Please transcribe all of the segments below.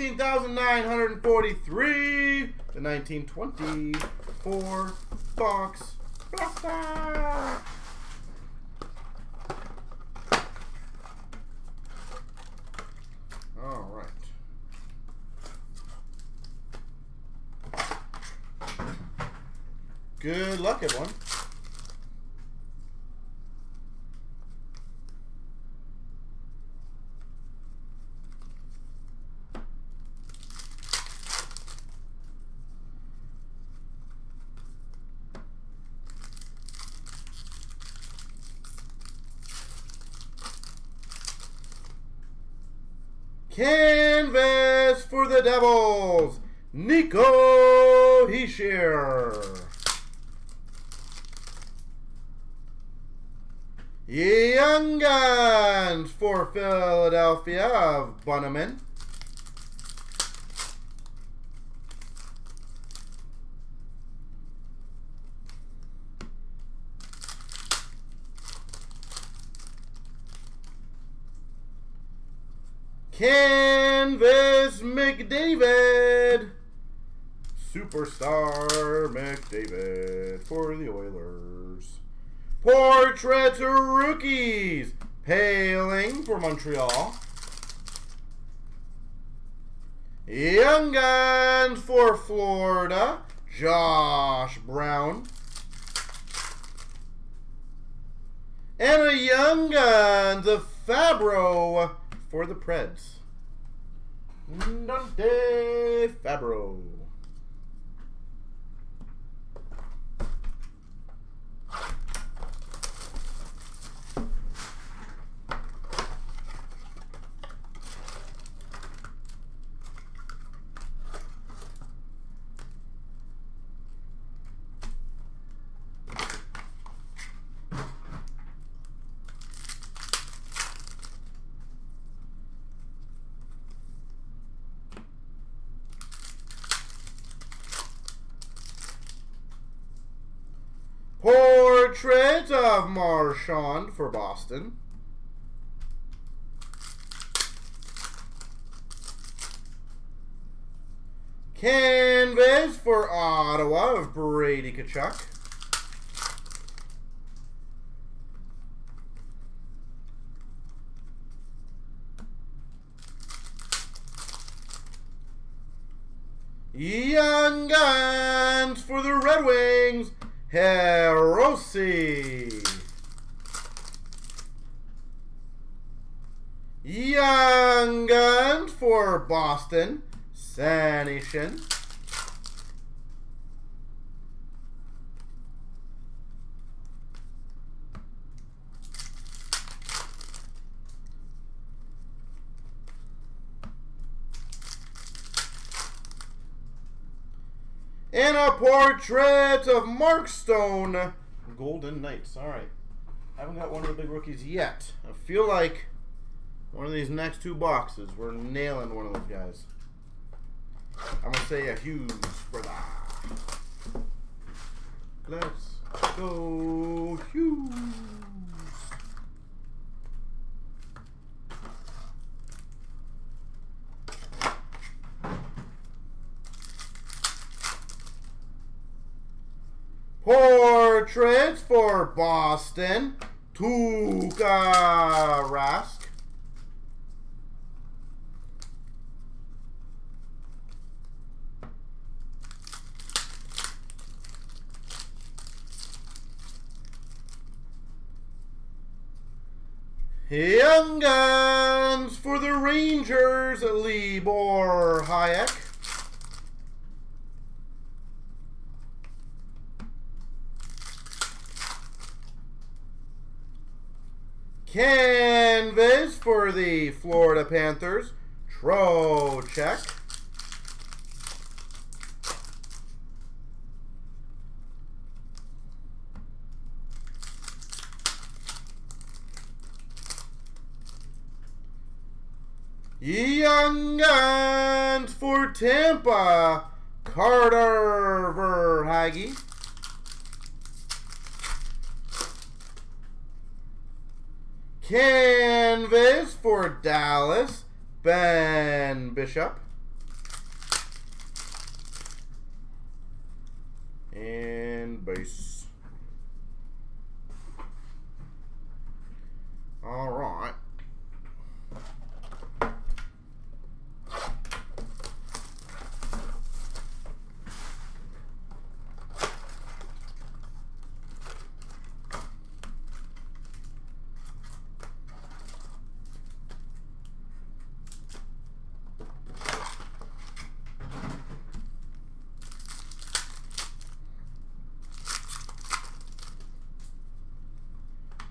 19,943. The 1924 box blaster. All right. Good luck, everyone. Canvas for the Devils, Nico Hischier. Young Guns for Philadelphia of Bunnaman. Canvas McDavid. Superstar McDavid for the Oilers. Portrait Rookies. Poehling for Montreal. Young Guns for Florida. Josh Brown. And a Young Guns of Fabbro for the Preds. Dante Fabbro. Portrait of Marchand for Boston. Canvas for Ottawa of Brady Tkachuk. Young Guns for the Red Wings. Hirose. Young Guns for Boston. Sanation. And a portrait of Mark Stone, Golden Knights. All right. I Haven't got one of the big rookies yet. I feel like one of these next two boxes, we're nailing one of those guys. I'm to say a Hughes for that. Let's go Hughes. Portraits for Boston, Tuukka Rask. Young Guns for the Rangers, Libor Hajek. Canvas for the Florida Panthers, Trocheck. Young and for Tampa, Carter Verhaeghe. Canvas for Dallas, Ben Bishop. And base.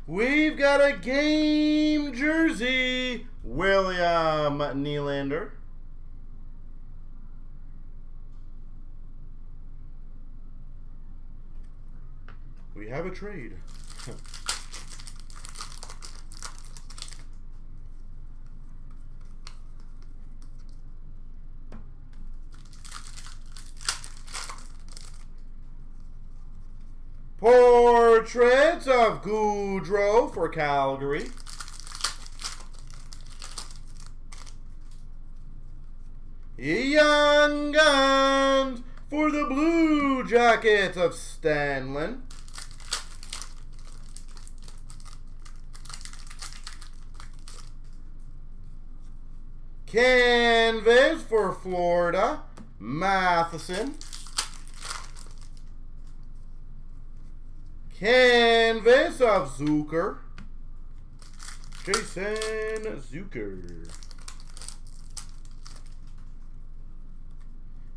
We've got a game jersey, William Nylander. We have a trade. Portrait of Gaudreau for Calgary. Young Guns for the Blue Jackets of Stanley. Canvas for Florida, Matheson. Canvas of Zucker. Jason Zucker.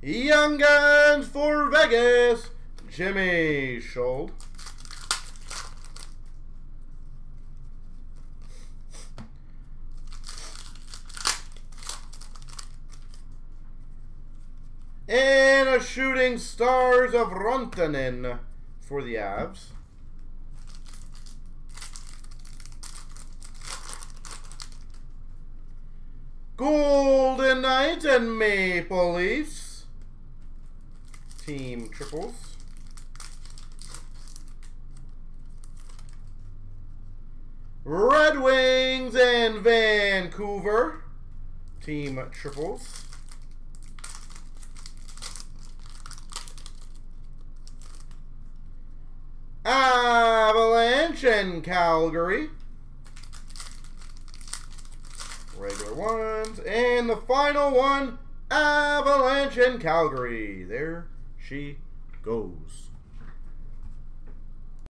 Young Guns for Vegas, Jimmy Schuldt. And a Shooting Stars of Rantanen for the Avs. Golden Knights and Maple Leafs. Team triples. Red Wings and Vancouver. Team triples. Avalanche and Calgary. Regular ones. And the final one, Avalanche and Calgary. There she goes.